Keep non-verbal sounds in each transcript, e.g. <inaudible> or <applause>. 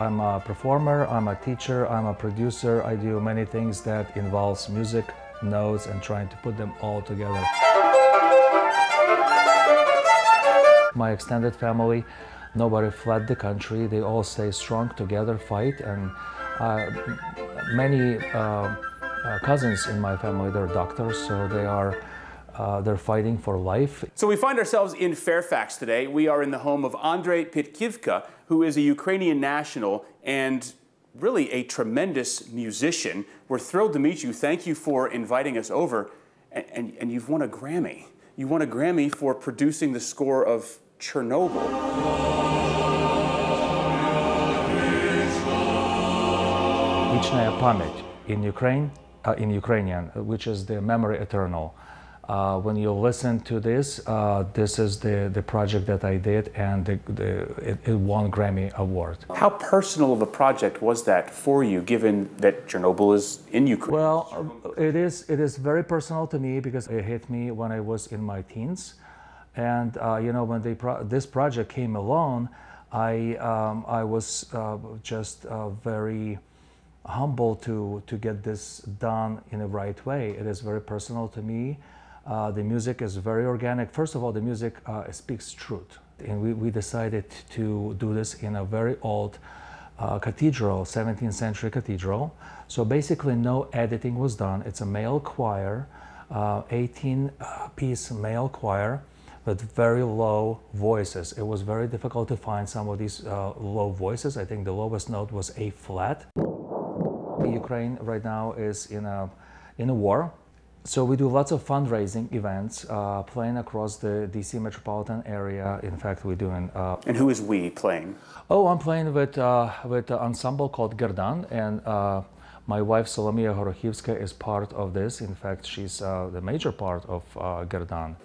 I'm a performer, I'm a teacher, I'm a producer. I do many things that involves music, notes, and trying to put them all together. My extended family, nobody fled the country. They all stay strong together, fight, and uh, many uh, uh, cousins in my family, they're doctors, so they are uh, they're fighting for life. So we find ourselves in Fairfax today. We are in the home of Andrei Pidkivka, who is a Ukrainian national and really a tremendous musician. We're thrilled to meet you. Thank you for inviting us over. And, and, and you've won a Grammy. You won a Grammy for producing the score of Chernobyl. Вечная память uh, in Ukraine, uh, in Ukrainian, uh, which is the memory eternal. Uh, when you listen to this, uh, this is the, the project that I did, and the, the, it, it, won Grammy Award. How personal of a project was that for you, given that Chernobyl is in Ukraine? Well, it is, it is very personal to me because it hit me when I was in my teens. And, uh, you know, when pro this project came along, I, um, I was uh, just uh, very humble to, to get this done in the right way. It is very personal to me. Uh, the music is very organic. First of all, the music uh, speaks truth. And we, we decided to do this in a very old uh, cathedral, 17th century cathedral. So basically no editing was done. It's a male choir, uh, 18 uh, piece male choir with very low voices. It was very difficult to find some of these uh, low voices. I think the lowest note was A flat. Ukraine right now is in a, in a war so we do lots of fundraising events, uh, playing across the DC metropolitan area. In fact, we're doing. Uh, and who is we playing? Oh, I'm playing with uh, with an ensemble called Gerdan, and uh, my wife Solomia Horochivska is part of this. In fact, she's uh, the major part of uh, Gerdan.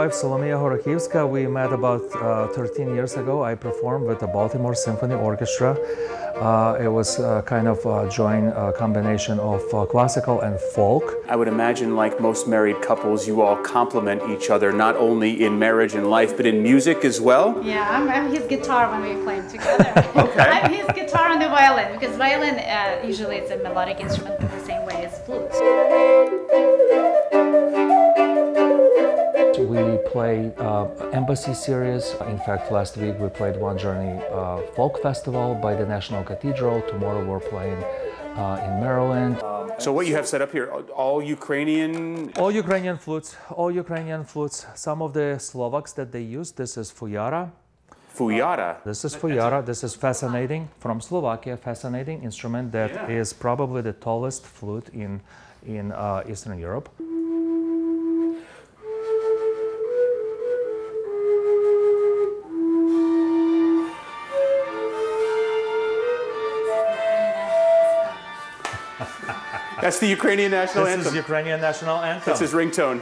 Wife Solomia Horochivska, we met about uh, 13 years ago. I performed with the Baltimore Symphony Orchestra. Uh, it was uh, kind of a joint uh, combination of uh, classical and folk. I would imagine, like most married couples, you all complement each other not only in marriage and life, but in music as well. Yeah, I'm, I'm his guitar when we play together. <laughs> okay. I'm his guitar and the violin because violin uh, usually it's a melodic instrument in the same way as flute. We play uh, Embassy series. In fact, last week we played One Journey uh, Folk Festival by the National Cathedral. Tomorrow we're playing uh, in Maryland. So what you have set up here, all Ukrainian? All Ukrainian flutes, all Ukrainian flutes. Some of the Slovaks that they use, this is Fujara. Fujara? This is Fujara. This is fascinating, from Slovakia, fascinating instrument that yeah. is probably the tallest flute in, in uh, Eastern Europe. That's the Ukrainian national this anthem. This is Ukrainian national anthem. That's his ringtone.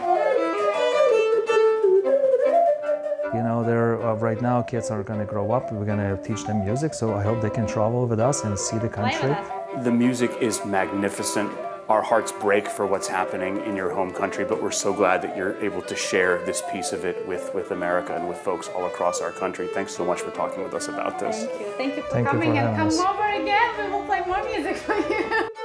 You know, they're uh, right now kids are going to grow up. We're going to teach them music, so I hope they can travel with us and see the country. The music is magnificent. Our hearts break for what's happening in your home country, but we're so glad that you're able to share this piece of it with, with America and with folks all across our country. Thanks so much for talking with us about this. Thank you. Thank you for Thank coming you for and come us. over again. We will play more music for you. <laughs>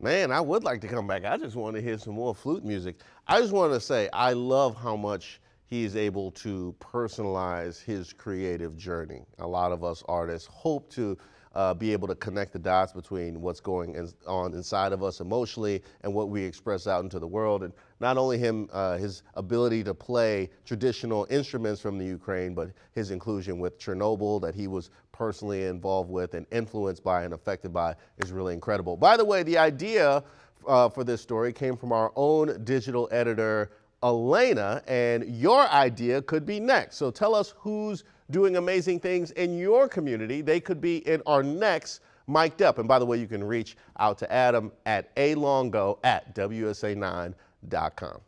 Man, I would like to come back. I just want to hear some more flute music. I just want to say I love how much he is able to personalize his creative journey. A lot of us artists hope to uh, be able to connect the dots between what's going in, on inside of us emotionally and what we express out into the world. And not only him, uh, his ability to play traditional instruments from the Ukraine, but his inclusion with Chernobyl that he was personally involved with and influenced by and affected by is really incredible. By the way, the idea uh, for this story came from our own digital editor, Elena, and your idea could be next. So tell us who's doing amazing things in your community. They could be in our next Mic'd Up. And by the way, you can reach out to Adam at alongo at WUSA9.com.